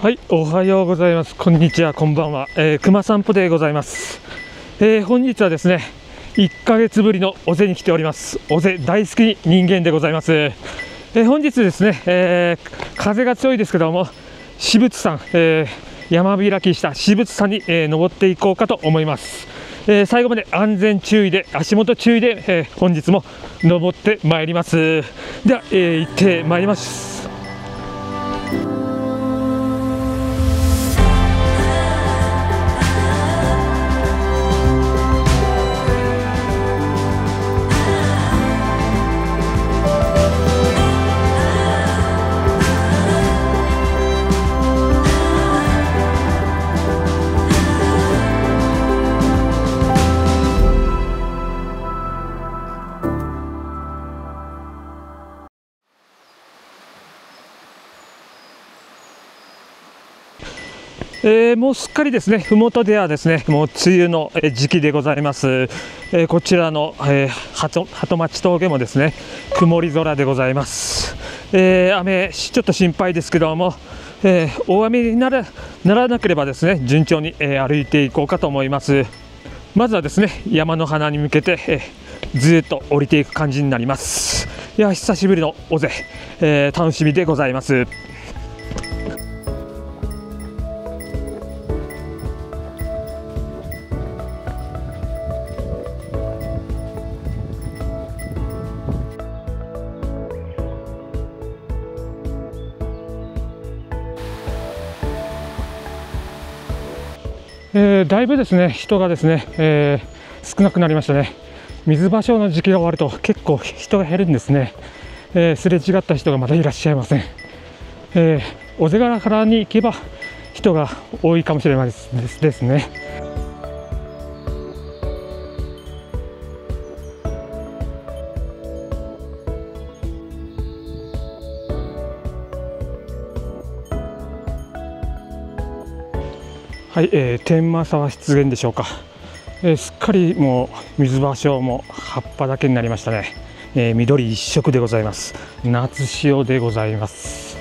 はい、おはようございます。こんにちは、こんばんは。えー、熊散歩でございます。えー本日はですね、1ヶ月ぶりの尾瀬に来ております。尾瀬大好き人間でございます。えー本日ですね、えー風が強いですけども、私物山、えー山開きした私物山に、えー登っていこうかと思います。えー最後まで安全注意で、足元注意で、えー本日も登ってまいります。では、えー行ってまいります。えーもうすっかりですね、ふもとではですね、もう梅雨のえ時期でございます。えーこちらの、えー、鳩鳩町峠もですね、曇り空でございます。えー雨、ちょっと心配ですけども、えー大雨にならならなければですね、順調に、えー歩いていこうかと思います。まずはですね、山の花に向けて、えーずっと降りていく感じになります。いや、久しぶりの尾瀬、えー楽しみでございます。えーだいぶですね人がですね、えー少なくなりましたね。水場所の時期が終わると結構人が減るんですね、えーすれ違った人がまだいらっしゃいません、えー、尾瀬ヶ原に行けば人が多いかもしれないですですね。はい、えー、天満沢湿原でしょうか、えーすっかりもう水場所も葉っぱだけになりましたね、えー緑一色でございます。夏潮でございます。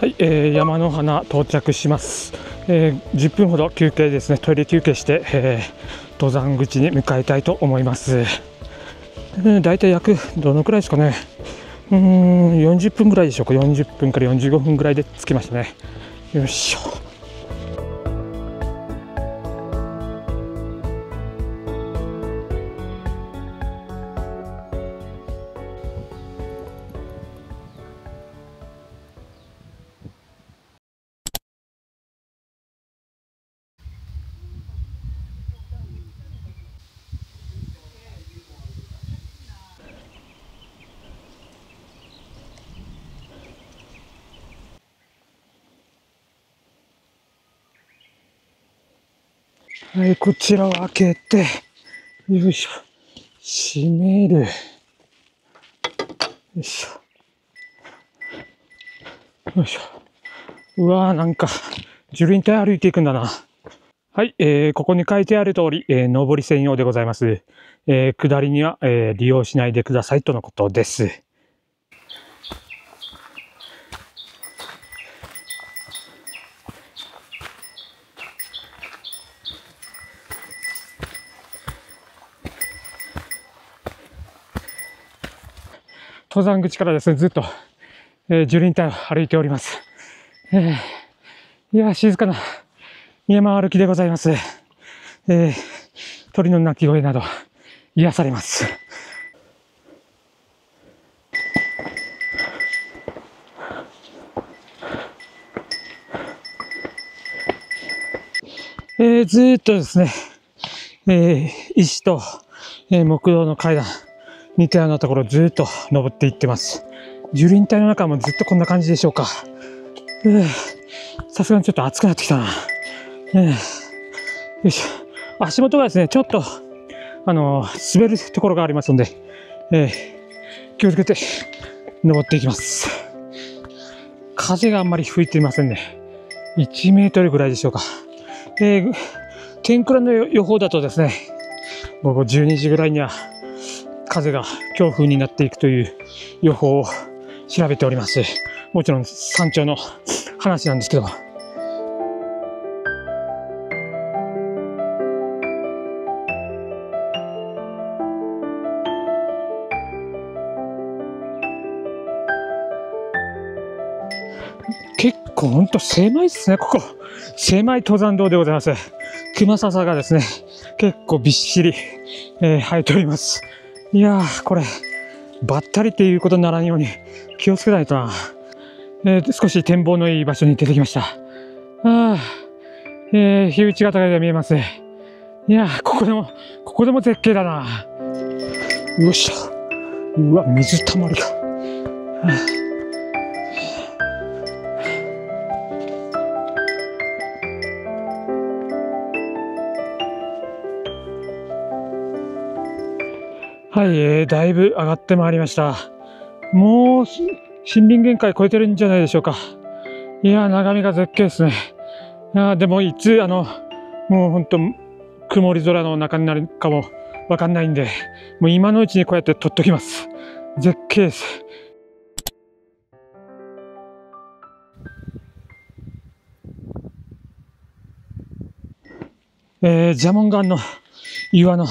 はい、えー山の花到着します、えー10分ほど休憩ですね。トイレ休憩して、えー登山口に向かいたいと思います。うん大体約どのくらいですかね。うん40分ぐらいでしょうか。40分から45分ぐらいで着きましたね。よいしょ。はいこちらを開けてよいしょ。閉める。よいしょ。よいしょ。うわーなんか樹林帯歩いていくんだな。はい、えーここに書いてある通り、えー上り専用でございます。えー下りには、えー利用しないでくださいとのことです。登山口からですね、ずっと、えー樹林帯を歩いております。えーいや、静かな山歩きでございます。えー鳥の鳴き声など癒されます。えーずーっとですね、えー石と、えー木道の階段、似たようなところずっと登っていってます。樹林帯の中もずっとこんな感じでしょうか。さすがにちょっと暑くなってきたな。よいしょ。足元がですね、ちょっと、あの滑るところがありますので、えー気をつけて登っていきます。風があんまり吹いていませんね。1メートルぐらいでしょうか。えー天ぷらの予報だとですね、午後12時ぐらいには風が強風になっていくという予報を調べております。もちろん山頂の話なんですけど。結構ほんと狭いですね、ここ。狭い登山道でございます。熊笹がですね、結構びっしり、えー、生えております。いやー、これ、ばったりっていうことにならんように気をつけないとな。えー、少し展望のいい場所に出てきました。ああ、えー、日打ち方が見えます。いやー、ここでも、ここでも絶景だな。よっしゃ。うわ、水たまりが。はあはい、えー、だいぶ上がってまいりました。もう、森林限界超えてるんじゃないでしょうか。いや眺めが絶景ですね。いやでも、いつ、あの、もう本当曇り空の中になるかもわかんないんで、もう今のうちにこうやって撮っときます。絶景です。えー、ジャモン岩の岩の、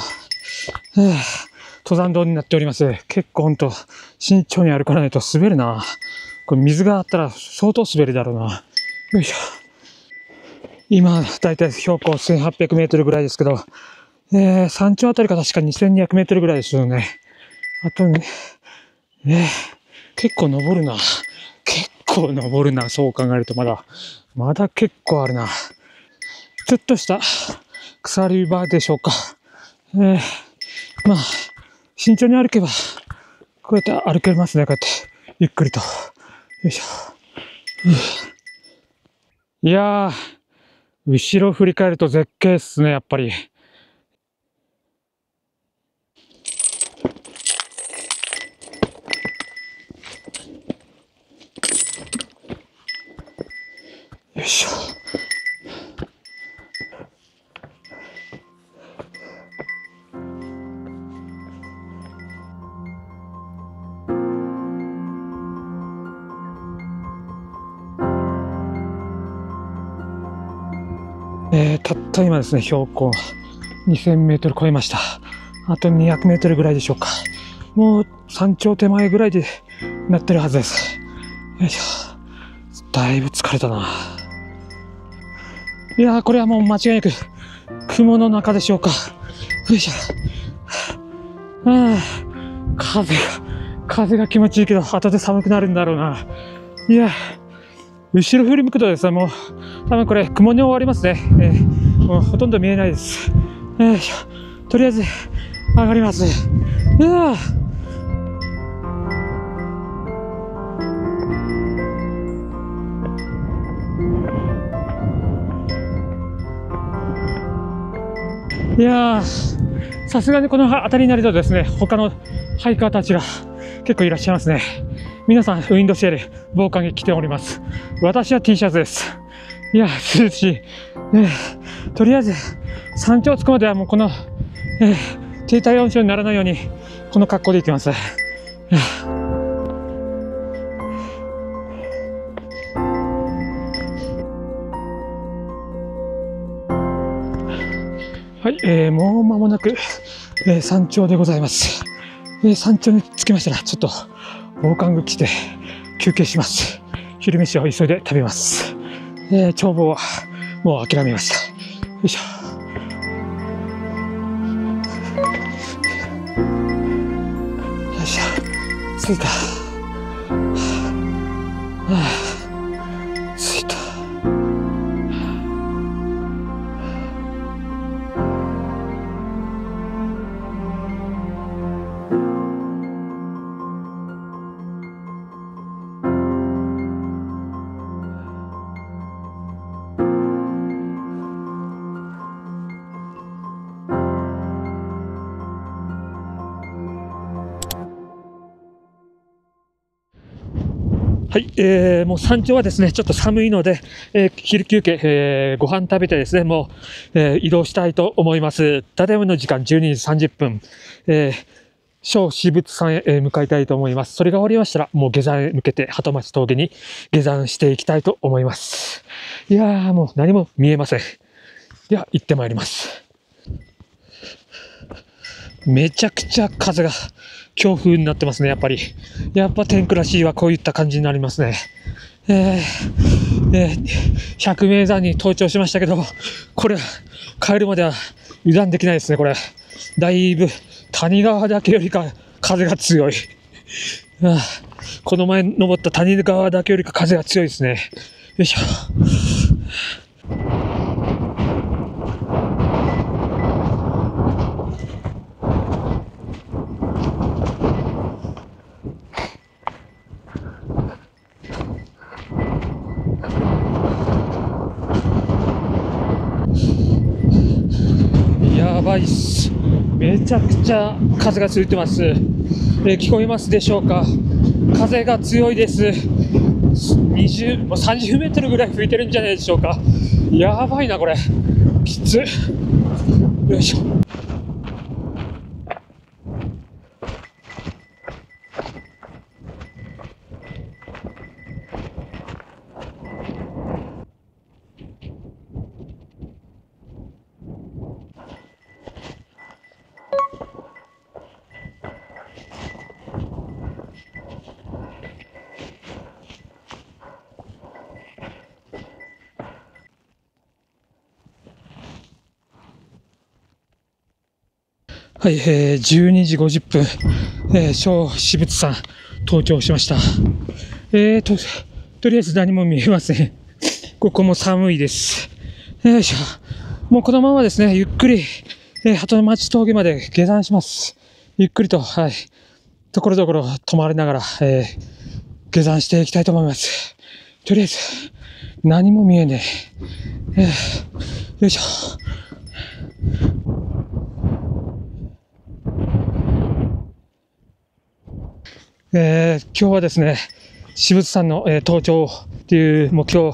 えー登山道になっております。結構ほんと慎重に歩かないと滑るな。これ水があったら相当滑るだろうな。よいしょ。今、だいたい標高1800メートルぐらいですけど、えー、山頂あたりが確か2200メートルぐらいですよね。あとね、えー、結構登るな。結構登るな。そう考えるとまだ、まだ結構あるな。ちょっとした鎖場でしょうか。えー、まあ、慎重に歩けば、こうやって歩けますね、こうやって。ゆっくりと。よいしょ。いやー、後ろ振り返ると絶景っすね、やっぱり。えー、たった今ですね、標高2000メートル超えました。あと200メートルぐらいでしょうか。もう山頂手前ぐらいでなってるはずです。よいしょ。だいぶ疲れたな。いやー、これはもう間違いなく雲の中でしょうか。よいしょ。あ、風が、風が気持ちいいけど、後で寒くなるんだろうな。いや後ろ振り向くとですね、もう、多分これ、雲に終わりますね。えー、もうほとんど見えないです。よいしょ。とりあえず、上がります。うわいやさすがにこの辺りになるとですね、他のハイカーたちが結構いらっしゃいますね。皆さん、ウィンドシェル、防寒着着ております。私は T シャツです。いや、涼しい。ね、とりあえず、山頂着くまではもうこの、えー、低体温症にならないように、この格好で行きます。はい、えー、もう間もなく、えー、山頂でございます。えー、山頂に着きましたら、ちょっと防寒具着て休憩します。昼飯を急いで食べます。えー、帳簿はもう諦めました。よいしょ。よいしょ。着いた。はい、えー、もう山頂はですね、ちょっと寒いので、えー、昼休憩、えー、ご飯食べてですね、もう、えー、移動したいと思います。ただいまの時間12時30分、えー、小私物山へ向かいたいと思います。それが終わりましたら、もう下山へ向けて鳩町峠に下山していきたいと思います。いやー、もう何も見えません。では、行ってまいります。めちゃくちゃ風が強風になってますね、やっぱり。やっぱ天空らしいはこういった感じになりますね。えー、えー、百名山に登頂しましたけど、これ、帰るまでは油断できないですね、これ。だいぶ、谷川だけよりか風が強い。あこの前登った谷川だけよりか風が強いですね。よいしょ。やばいっす。めちゃくちゃ風が続いてます。えー、聞こえますでしょうか？風が強いです。20もう、30メートルぐらい吹いてるんじゃないでしょうか。やばいな、これ。きつ。よいしょ。はい、えー、12時50分、えー、小私物さん、登頂しました。えーと、とりあえず何も見えません。ここも寒いです。よいしょ。もうこのままですね、ゆっくり、えー、鳩町峠まで下山します。ゆっくりと、はい、ところどころ止まりながら、えー、下山していきたいと思います。とりあえず、何も見えねえ。えー、よいしょ。えー、今日はですね、私物さんの、えー、登頂っていう目標を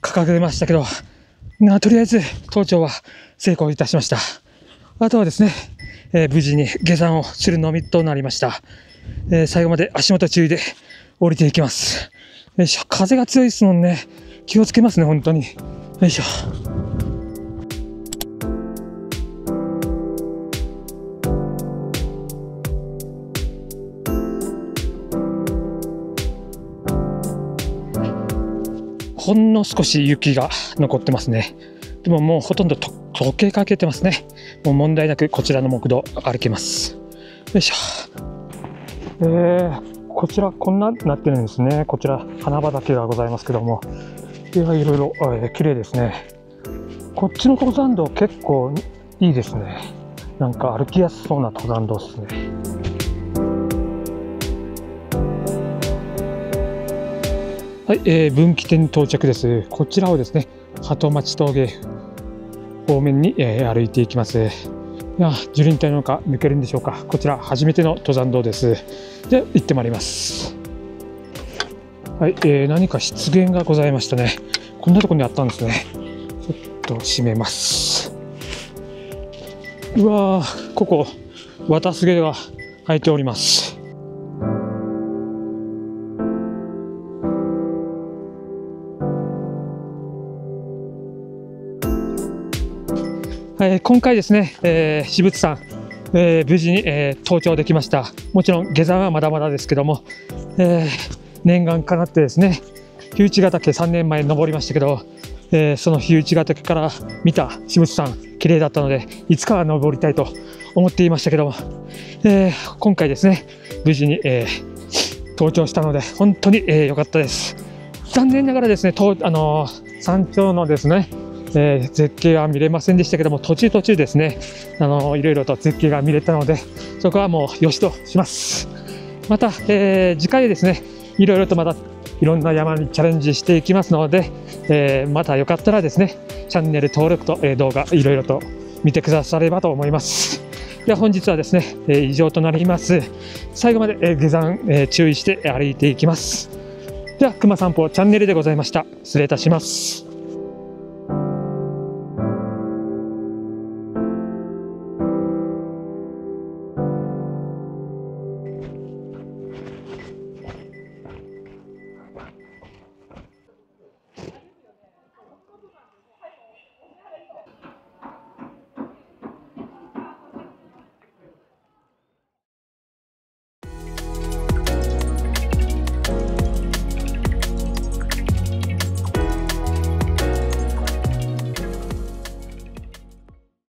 掲げましたけど、なとりあえず登頂は成功いたしました。あとはですね、えー、無事に下山をするのみとなりました。えー、最後まで足元注意で降りていきます。よいしょ、風が強いですもんね。気をつけますね、本当に。よいしょ。ほんの少し雪が残ってますね。でももうほとんど溶けかけてますね。もう問題なくこちらの木道歩けます。よいしょ。えー、こちらこんななってるんですね。こちら花畑がございますけども。いや、いろいろ、えー、綺麗ですね。こっちの登山道結構いいですね。なんか歩きやすそうな登山道ですね。はい、えー、分岐点到着です。こちらをですね、鳩町峠方面に、えー、歩いていきます。いや、樹林帯の中抜けるんでしょうか。こちら初めての登山道です。で、行ってまいります。はい、えー、何か湿原がございましたね。こんなところにあったんですね。ちょっと閉めます。うわー、ここ、綿菅が生えております。え、今回ですね、えー、私物さん、えー、無事に、えー、登頂できました。もちろん下山はまだまだですけども、え、念願かなってですね、日内ヶ岳3年前登りましたけど、え、その日内ヶ岳から見た私物さん、綺麗だったので、いつかは登りたいと思っていましたけども、え、今回ですね、無事に、え、登頂したので、本当に良、えー、かったです。残念ながらですね、とあの、山頂のですね、えー、絶景は見れませんでしたけども途中途中ですね。あのいろいろと絶景が見れたのでそこはもうよしとします。また、えー、次回ですね。いろいろとまたいろんな山にチャレンジしていきますので、えー、またよかったらですねチャンネル登録と、え動画いろいろと見てくださればと思います。では本日はですね、え以上となります。最後まで、え下山、え注意して歩いていきます。では熊散歩チャンネルでございました。失礼いたします。